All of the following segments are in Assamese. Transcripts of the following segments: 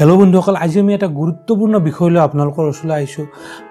হেল্ল' বন্ধুসকল আজি আমি এটা গুৰুত্বপূৰ্ণ বিষয় লৈ আপোনালোকৰ ওচৰলৈ আহিছোঁ।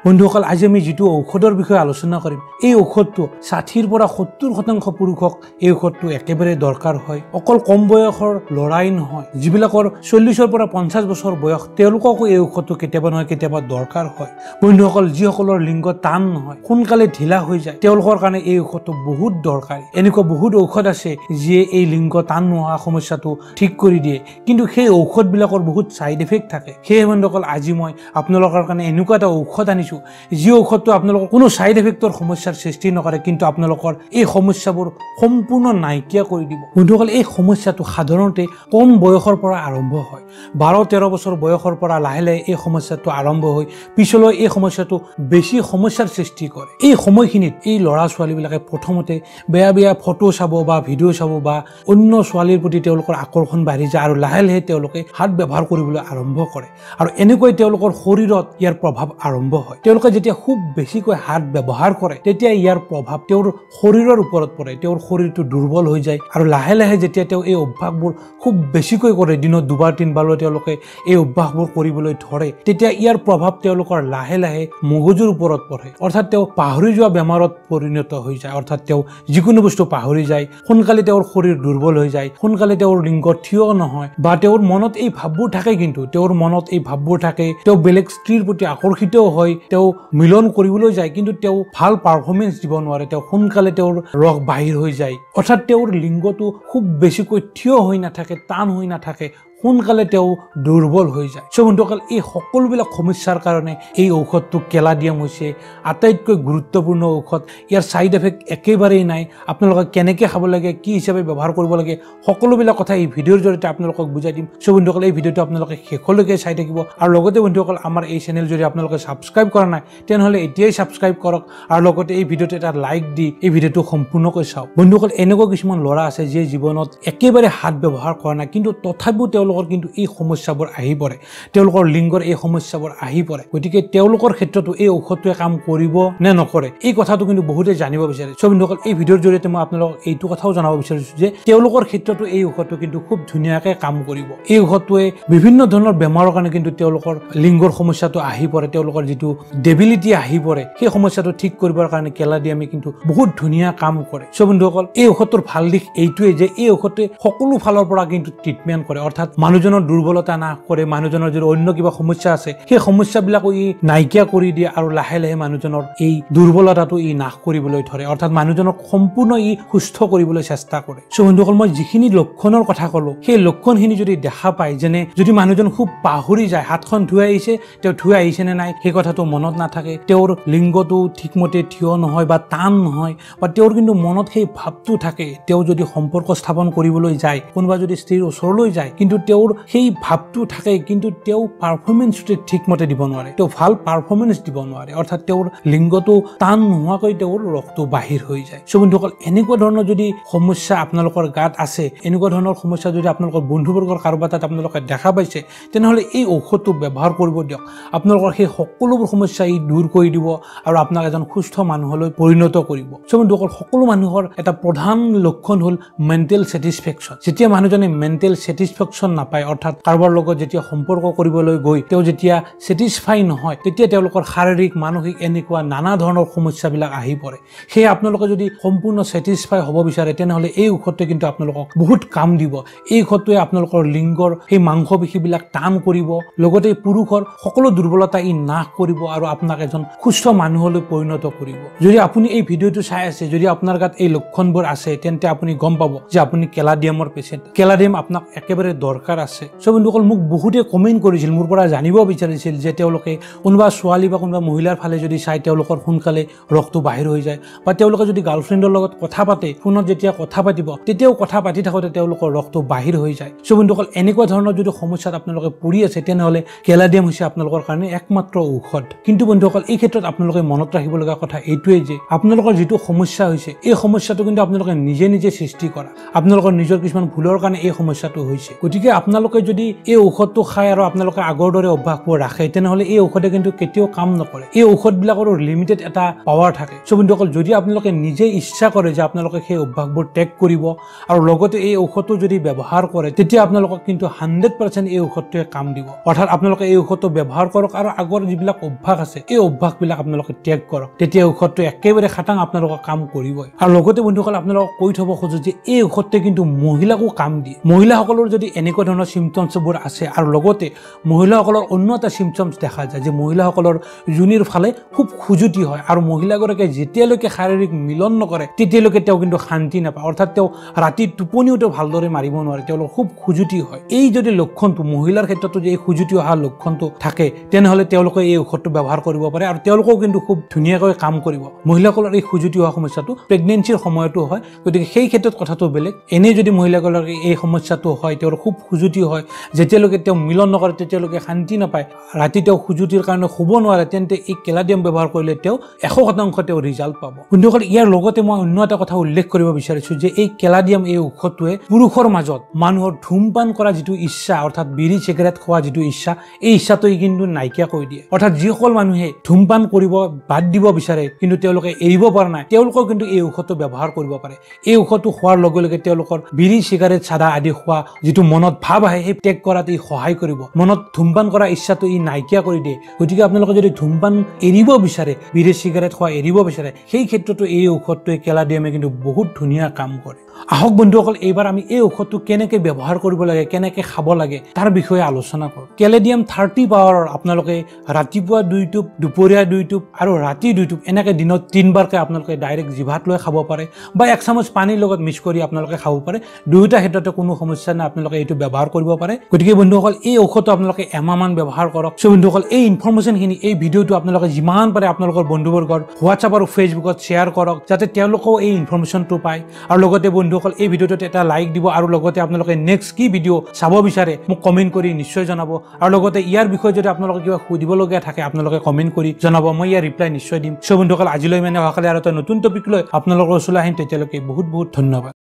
বন্ধুসকল আজি আমি যিটো ঔষধৰ বিষয়ে আলোচনা কৰিম এই ঔষধটো ষাঠিৰ পৰা সত্তৰ শতাংশ পুৰুষক এই ঔষধটো একেবাৰে দৰকাৰ হয়। অকল কম বয়সৰ ল'ৰাই নহয় যিবিলাকৰ চল্লিছৰ পৰা পঞ্চাছ বছৰ বয়স তেওঁলোককো এই ঔষধটো কেতিয়াবা নহয় কেতিয়াবা দৰকাৰ হয়। বন্ধুসকল যিসকলৰ লিংগ টান নহয় সোনকালে ঢিলা হৈ যায় তেওঁলোকৰ কাৰণে এই ঔষধটো বহুত দৰকাৰী। এনেকুৱা বহুত ঔষধ আছে যিয়ে এই লিংগ টান নোহোৱা সমস্যাটো ঠিক কৰি দিয়ে। কিন্তু সেই ঔষধবিলাকৰ বহুত চাইড ইফেক্ট থাকে। সেয়ে বন্ধুসকল আজি মই আপোনালোকৰ কাৰণে এনেকুৱা এটা ঔষধ আনিছোঁ যি ঔষধটো আপোনালোকৰ কোনো চাইড ইফেক্টৰ সমস্যাৰ সৃষ্টি নকৰে কিন্তু আপোনালোকৰ এই সমস্যাবোৰ সম্পূৰ্ণ নাইকিয়া কৰি দিব। বন্ধুসকল এই সমস্যাটো সাধাৰণতে কম বয়সৰ পৰা আৰম্ভ হয়। বাৰ তেৰ বছৰ বয়সৰ পৰা লাহে লাহে এই সমস্যাটো আৰম্ভ হৈ পিছলৈ এই সমস্যাটো বেছি সমস্যাৰ সৃষ্টি কৰে। এই সময়খিনিত এই ল'ৰা ছোৱালীবিলাকে প্ৰথমতে বেয়া বেয়া ফটো চাব বা ভিডিঅ' চাব বা অন্য ছোৱালীৰ প্ৰতি তেওঁলোকৰ আকৰ্ষণ বাঢ়ি যায় আৰু লাহে লাহে তেওঁলোকে হাত ব্যৱহাৰ কৰিবলৈ আৰম্ভ কৰে। আৰু এনেকৈ তেওঁলোকৰ শৰীৰত ইয়াৰ প্ৰভাৱ আৰম্ভ হয়। তেওঁলোকে যেতিয়া খুব বেছিকৈ হাত ব্যৱহাৰ কৰে তেতিয়া ইয়াৰ প্ৰভাৱ তেওঁৰ শৰীৰৰ ওপৰত পৰে। তেওঁৰ শৰীৰটো দুৰ্বল হৈ যায় আৰু লাহে লাহে যেতিয়া তেওঁ এই অভ্যাসবোৰ খুব বেছিকৈ কৰে দিনত দুবাৰ তিনিবাৰলৈ তেওঁলোকে এই অভ্যাসবোৰ কৰিবলৈ ধৰে তেতিয়া ইয়াৰ প্ৰভাৱ তেওঁলোকৰ লাহে লাহে মগজুৰ ওপৰত পৰে। অৰ্থাৎ তেওঁ পাহৰি যোৱা বেমাৰত পৰিণত হৈ যায়। অৰ্থাৎ তেওঁ যিকোনো বস্তু পাহৰি যায় সোনকালে তেওঁৰ শৰীৰ দুৰ্বল হৈ যায় সোনকালে তেওঁৰ লিংগ থিয় নহয় বা তেওঁৰ মনত এই ভাৱবোৰ থাকে কিন্তু তেওঁৰ মনত এই ভাৱবোৰ থাকে। তেওঁ বেলেগ স্ত্ৰীৰ প্ৰতি আকৰ্ষিতও হয় তেওঁ মিলন কৰিবলৈ যায় কিন্তু তেওঁ ভাল পাৰফৰ্মেঞ্চ দিব নোৱাৰে। তেওঁ সোনকালে তেওঁৰ ৰস বাহিৰ হৈ যায়। অৰ্থাৎ তেওঁৰ লিংগটো খুব বেছিকৈ থিয় হৈ নাথাকে টান হৈ নাথাকে। সোনকালে তেওঁ দুৰ্বল হৈ যায়। চ' বন্ধুসকল এই সকলোবিলাক সমস্যাৰ কাৰণে এই ঔষধটো কেলাডিয়াম হৈছে। আটাইতকৈ গুৰুত্বপূৰ্ণ ঔষধ। ইয়াৰ ছাইড এফেক্ট একেবাৰেই নাই। আপোনালোকে কেনেকৈ খাব লাগে কি হিচাপে ব্যৱহাৰ কৰিব লাগে সকলোবিলাক কথা এই ভিডিঅ'ৰ জৰিয়তে আপোনালোকক বুজাই দিম। চ' বন্ধুসকল এই ভিডিঅ'টো আপোনালোকে শেষলৈকে চাই থাকিব। আৰু লগতে বন্ধুসকল আমাৰ এই চেনেল যদি আপোনালোকে ছাবস্ক্ৰাইব কৰা নাই তেনেহ'লে এতিয়াই ছাবস্ক্ৰাইব কৰক। আৰু লগতে এই ভিডিঅ'টো এটা লাইক দি এই ভিডিঅ'টো সম্পূৰ্ণকৈ চাওক। বন্ধুসকল এনেকুৱা কিছুমান ল'ৰা আছে যিয়ে জীৱনত একেবাৰে হাত ব্যৱহাৰ কৰা নাই। কিন্তু তথাপিও তেওঁলোকৰ কিন্তু এই সমস্যাবোৰ আহি পৰে। তেওঁলোকৰ লিংগৰ এই সমস্যাবোৰ আহি পৰে। গতিকে তেওঁলোকৰ ক্ষেত্ৰতো এই ঔষধটোৱে কাম কৰিব নে নকৰে এই কথাটো কিন্তু বহুতে জানিব বিচাৰে। চ' বন্ধুসকল এই ভিডিঅ'ৰ জৰিয়তে মই আপোনালোকক এইটো কথাও জনাব বিচাৰিছোঁ যে তেওঁলোকৰ ক্ষেত্ৰতো এই ঔষধটো কিন্তু খুব ধুনীয়াকৈ কাম কৰিব। এই ঔষধটোৱে বিভিন্ন ধৰণৰ বেমাৰৰ কাৰণে কিন্তু তেওঁলোকৰ লিংগৰ সমস্যাটো আহি পৰে তেওঁলোকৰ যিটো ডেবিলিটি আহি পৰে সেই সমস্যাটো ঠিক কৰিবৰ কাৰণে কেলাডিয়ামে কিন্তু বহুত ধুনীয়া কাম কৰে। চ' বন্ধুসকল এই ঔষধটোৰ ভাল দিশ এইটোৱে যে এই ঔষধটোৱে সকলো ফালৰ পৰা কিন্তু ট্ৰিটমেণ্ট কৰে। অৰ্থাৎ মানুহজনৰ দুৰ্বলতা নাশ কৰে মানুহজনৰ যদি অন্য কিবা সমস্যা আছে সেই সমস্যাবিলাকো ই নাইকিয়া কৰি দিয়ে আৰু লাহে লাহে মানুহজনৰ এই দুৰ্বলতাটো ই নাশ কৰিবলৈ ধৰে। অৰ্থাৎ মানুহজনক সম্পূৰ্ণ ই সুস্থ কৰিবলৈ চেষ্টা কৰে। চ' বন্ধুসকল মই যিখিনি লক্ষণৰ কথা ক'লো সেই লক্ষণখিনি যদি দেখা পায় যেনে যদি মানুহজন খুব পাহৰি যায় হাতখন ধুই আহিছে তেওঁ ধুই আহিছে নে নাই সেই কথাটো মনত নাথাকে। তেওঁৰ লিংগটো ঠিকমতে থিয় নহয় বা টান নহয় বা তেওঁৰ কিন্তু মনত সেই ভাৱটো থাকে তেওঁ যদি সম্পৰ্ক স্থাপন কৰিবলৈ যায় কোনোবা যদি স্ত্ৰীৰ ওচৰলৈ যায় কিন্তু তেওঁৰ সেই ভাৱটো থাকে কিন্তু তেওঁ পাৰফৰ্মেঞ্চটো ঠিকমতে দিব নোৱাৰে। তেওঁ ভাল পাৰফৰ্মেঞ্চ দিব নোৱাৰে অৰ্থাৎ তেওঁৰ লিংগটো টান নোহোৱাকৈ তেওঁৰ ৰসটো বাহিৰ হৈ যায়। চ' বন্ধুসকল এনেকুৱা ধৰণৰ যদি সমস্যা আপোনালোকৰ গাত আছে এনেকুৱা ধৰণৰ সমস্যা যদি আপোনালোকৰ বন্ধুবৰ্গৰ কাৰোবাৰ তাত আপোনালোকে দেখা পাইছে তেনেহ'লে এই ঔষধটো ব্যৱহাৰ কৰিব দিয়ক। আপোনালোকৰ সেই সকলোবোৰ সমস্যা ই দূৰ কৰি দিব আৰু আপোনাক এজন সুস্থ মানুহলৈ পৰিণত কৰিব। চ' বন্ধুসকল সকলো মানুহৰ এটা প্ৰধান লক্ষণ হ'ল মেণ্টেল ছেটিছফেকশ্যন যেতিয়া মানুহজনে মেণ্টেল ছেটিছফেকশ্যন নাপায়। অৰ্থাৎ কাৰোবাৰ লগত যেতিয়া সম্পৰ্ক কৰিবলৈ গৈ তেওঁ যেতিয়া ছেটিছফাই নহয় তেতিয়া তেওঁলোকৰ শাৰীৰিক মানসিক এনেকুৱা নানা ধৰণৰ সমস্যাবিলাক আহি পৰে। সেয়ে আপোনালোকে যদি সম্পূৰ্ণ ছেটিছফাই হ'ব বিচাৰে তেনেহ'লে এই ঔষধটোৱে কিন্তু আপোনালোকক বহুত কাম দিব। এই ঔষধটোৱে আপোনালোকৰ লিংগৰ সেই মাংসপেশীবিলাক টান কৰিব। লগতে পুৰুষৰ সকলো দুৰ্বলতা ই নাশ কৰিব আৰু আপোনাক এজন সুস্থ মানুহলৈ পৰিণত কৰিব। যদি আপুনি এই ভিডিঅ'টো চাই আছে যদি আপোনাৰ গাত এই লক্ষণবোৰ আছে তেন্তে আপুনি গম পাব যে আপুনি কেলাডিয়ামৰ পেচেণ্ট কেলাডিয়াম আপোনাক একেবাৰে দৰকাৰ। আছে। চ' বন্ধুসকল মোক বহুতে কমেণ্ট কৰিছিল মোৰ পৰা জানিব বিচাৰিছিল যে তেওঁলোকে কোনোবা ছোৱালী বা কোনোবা মহিলাৰ ফালে যদি চায় তেওঁলোকৰ সোনকালে ৰসটো বাহিৰ হৈ যায় বা তেওঁলোকে যদি গাৰ্লফ্ৰেণ্ডৰ লগত কথা পাতে ফোনত যেতিয়া কথা পাতিব তেতিয়াও কথা পাতি থাকোঁতে তেওঁলোকৰ ৰসটো বাহিৰ হৈ যায়। চ' বন্ধুসকল এনেকুৱা ধৰণৰ যদি সমস্যাত আপোনালোকে পৰি আছে তেনেহ'লে কেলাডিয়াম হৈছে আপোনালোকৰ কাৰণে একমাত্ৰ ঔষধ। কিন্তু বন্ধুসকল এই ক্ষেত্ৰত আপোনালোকে মনত ৰাখিব লগা কথা এইটোৱেই যে আপোনালোকৰ যিটো সমস্যা হৈছে এই সমস্যাটো কিন্তু আপোনালোকে নিজে নিজে সৃষ্টি কৰা। আপোনালোকৰ নিজৰ কিছুমান ভুলৰ কাৰণে এই সমস্যাটো হৈছে। গতিকে আপোনালোকে যদি এই ঔষধটো খাই আৰু আপোনালোকে আগৰ দৰে অভ্যাসবোৰ ৰাখে তেনেহ'লে এই ঔষধে কিন্তু কেতিয়াও কাম নকৰে। এই ঔষধবিলাকৰো লিমিটেড এটা পাৱাৰ থাকে। চ' বন্ধুসকল যদি আপোনালোকে নিজে ইচ্ছা কৰে যে আপোনালোকে সেই অভ্যাসবোৰ ত্যাগ কৰিব আৰু লগতে এই ঔষধটো যদি ব্যৱহাৰ কৰে তেতিয়া আপোনালোকক কিন্তু হাণ্ড্ৰেড পাৰ্চেণ্ট এই ঔষধটোৱে কাম দিব। অৰ্থাৎ আপোনালোকে এই ঔষধটো ব্যৱহাৰ কৰক আৰু আগৰ যিবিলাক অভ্যাস আছে এই অভ্যাসবিলাক আপোনালোকে ত্যাগ কৰক। তেতিয়া ঔষধটো একেবাৰে খাটাং আপোনালোকৰ কাম কৰিবই। আৰু লগতে বন্ধুসকল আপোনালোকক কৈ থ'ব খোজো যে এই ঔষধটোৱে কিন্তু মহিলাকো কাম দিয়ে। মহিলাসকলৰ যদি এনেকুৱা ধৰণৰ চিমটমছবোৰ আছে। আৰু লগতে মহিলাসকলৰ অন্য এটা চিমটমছ দেখা যায় যে মহিলাসকলৰ যোনিৰ ফালে খুব খুজুতি হয় আৰু মহিলাগৰাকীয়ে যেতিয়ালৈকে শাৰীৰিক মিলন নকৰে তেতিয়ালৈকে তেওঁ কিন্তু শান্তি নাপায়। অৰ্থাৎ তেওঁ ৰাতি টোপনিও তেওঁ ভালদৰে মাৰিব নোৱাৰে তেওঁলোকৰ খুব খুজুতি হয়। এই যদি লক্ষণটো মহিলাৰ ক্ষেত্ৰতো যে এই খুজুতি অহা লক্ষণটো থাকে তেনেহ'লে তেওঁলোকে এই ঔষধটো ব্যৱহাৰ কৰিব পাৰে আৰু তেওঁলোকেও কিন্তু খুব ধুনীয়াকৈ কাম কৰিব। মহিলাসকলৰ এই খুজুতি হোৱা সমস্যাটো প্ৰেগনেঞ্চিৰ সময়তো হয় গতিকে সেই ক্ষেত্ৰত কথাটো বেলেগ। এনেই যদি মহিলাসকলৰ এই সমস্যাটো হয় তেওঁৰ খুব খুজুতি হয় যেতিয়ালৈকে তেওঁ মিলন নকৰে তেতিয়ালৈকে শান্তি নাপায়। ৰাতি তেওঁ খুজুতিৰ কাৰণে শুব নোৱাৰে তেন্তে এই কেলাডিয়াম ব্যৱহাৰ কৰিলে তেওঁ এশ শতাংশ তেওঁ ৰিজাল্ট পাব। বন্ধুসকল ইয়াৰ লগতে মই অন্য এটা কথা উল্লেখ কৰিব বিচাৰিছোঁ যে এই কেলাডিয়াম এই ঔষধটোৱে পুৰুষৰ মাজত মানুহৰ ধূমপান কৰা যিটো ইচ্ছা অৰ্থাৎ বিড়ি চিগাৰেট খোৱা যিটো ইচ্ছা এই ইচ্ছাটো ই কিন্তু নাইকিয়া কৰি দিয়ে। অৰ্থাৎ যিসকল মানুহে ধূমপান কৰিব বাদ দিব বিচাৰে কিন্তু তেওঁলোকে এৰিব পৰা নাই তেওঁলোকেও কিন্তু এই ঔষধটো ব্যৱহাৰ কৰিব পাৰে। এই ঔষধটো খোৱাৰ লগে লগে তেওঁলোকৰ বিড়ি চিগাৰেট চাদা আদি খোৱা যিটো মনত ভাৱ আহে সেই ত্যাগ কৰাত ই সহায় কৰিব। মনত ধূমপান কৰা ইচ্ছাটো ই নাইকিয়া কৰি দিয়ে। গতিকে আপোনালোকে যদি ধূমপান এৰিব বিচাৰে বিড়ি চিগাৰেট খোৱা এৰিব বিচাৰে সেই ক্ষেত্ৰতো এই ঔষধটোৱে কেলাডিয়ামে কিন্তু বহুত ধুনীয়া কাম কৰে। আহক বন্ধুসকল এইবাৰ আমি এই ঔষধটো কেনেকৈ ব্যৱহাৰ কৰিব লাগে কেনেকৈ খাব লাগে তাৰ বিষয়ে আলোচনা কৰোঁ। কেলেডিয়াম থাৰ্টি পাৱাৰৰ আপোনালোকে ৰাতিপুৱা দুই টোপ দুপৰীয়া দুই টোপ আৰু ৰাতি দুই টোপ এনেকৈ দিনত তিনিবাৰকৈ আপোনালোকে ডাইৰেক্ট জিভাত লৈ খাব পাৰে বা এক চামুচ পানীৰ লগত মিক্স কৰি আপোনালোকে খাব পাৰে। দুয়োটা ক্ষেত্ৰতে কোনো সমস্যা নাই আপোনালোকে এইটো ব্যৱহাৰ কৰিব পাৰে। গতিকে বন্ধুসকল এই ঔষধটো আপোনালোকে এমাহমান ব্যৱহাৰ কৰক। চ' বন্ধুসকল এই ইনফৰমেশ্যনখিনি এই ভিডিঅ'টো আপোনালোকে যিমান পাৰে আপোনালোকৰ বন্ধুবৰ্গৰ হোৱাটছআপ আৰু ফেচবুকত শ্বেয়াৰ কৰক যাতে তেওঁলোকেও এই ইনফৰমেশ্যনটো পায়। আৰু লগতে বন্ধুসকল এই ভিডিঅ'টোত এটা লাইক দিব আৰু লগতে আপোনালোকে নেক্সট কি ভিডিঅ' চাব বিচাৰে মোক কমেণ্ট কৰি নিশ্চয় জনাব। আৰু লগতে ইয়াৰ বিষয়ে যদি আপোনালোকে কিবা সুধিবলগীয়া থাকে আপোনালোকে কমেণ্ট কৰি জনাব। মই ইয়াৰ ৰিপ্লাই নিশ্চয় দিম। চ' বন্ধুসকল আজিলৈ মানে অহাকালি আৰু এটা নতুন টপিক লৈ আপোনালোকৰ ওচৰলৈ আহিম তেতিয়ালৈকে বহুত বহুত ধন্যবাদ।